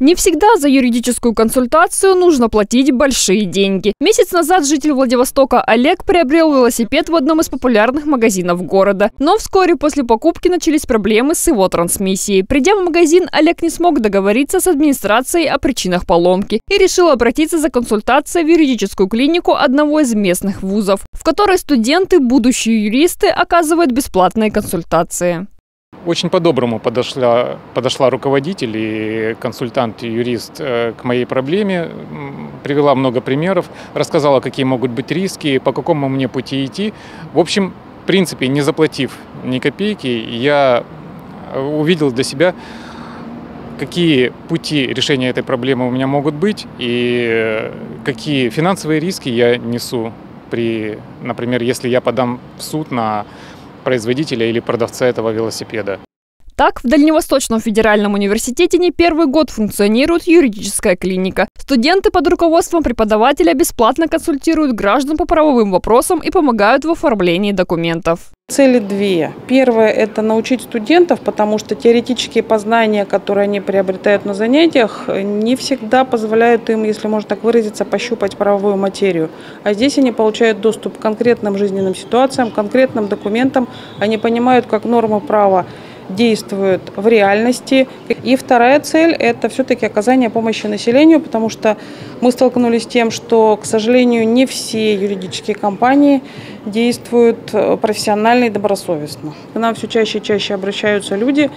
Не всегда за юридическую консультацию нужно платить большие деньги. Месяц назад житель Владивостока Олег приобрел велосипед в одном из популярных магазинов города. Но вскоре после покупки начались проблемы с его трансмиссией. Придя в магазин, Олег не смог договориться с администрацией о причинах поломки и решил обратиться за консультацией в юридическую клинику одного из местных вузов, в которой студенты, будущие юристы, оказывают бесплатные консультации. Очень по-доброму подошла, подошла руководитель и консультант, юрист э, к моей проблеме, привела много примеров, рассказала, какие могут быть риски, по какому мне пути идти. В общем, в принципе, не заплатив ни копейки, я увидел для себя, какие пути решения этой проблемы у меня могут быть и какие финансовые риски я несу при, например, если я подам в суд на производителя или продавца этого велосипеда. Так, в Дальневосточном федеральном университете не первый год функционирует юридическая клиника. Студенты под руководством преподавателя бесплатно консультируют граждан по правовым вопросам и помогают в оформлении документов. Цели две. Первое – это научить студентов, потому что теоретические познания, которые они приобретают на занятиях, не всегда позволяют им, если можно так выразиться, пощупать правовую материю. А здесь они получают доступ к конкретным жизненным ситуациям, конкретным документам. Они понимают, как нормы права действуют в реальности. И вторая цель – это все-таки оказание помощи населению, потому что мы столкнулись с тем, что, к сожалению, не все юридические компании действуют э, профессионально и добросовестно. К нам все чаще и чаще обращаются люди,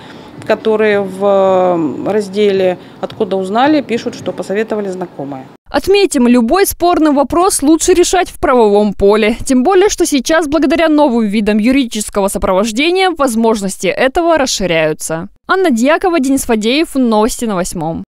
которые в разделе «Откуда узнали» пишут, что посоветовали знакомые. Отметим, любой спорный вопрос лучше решать в правовом поле. Тем более, что сейчас благодаря новым видам юридического сопровождения возможности этого расширяются. Анна Дьякова, Денис Фадеев. Новости на восьмом.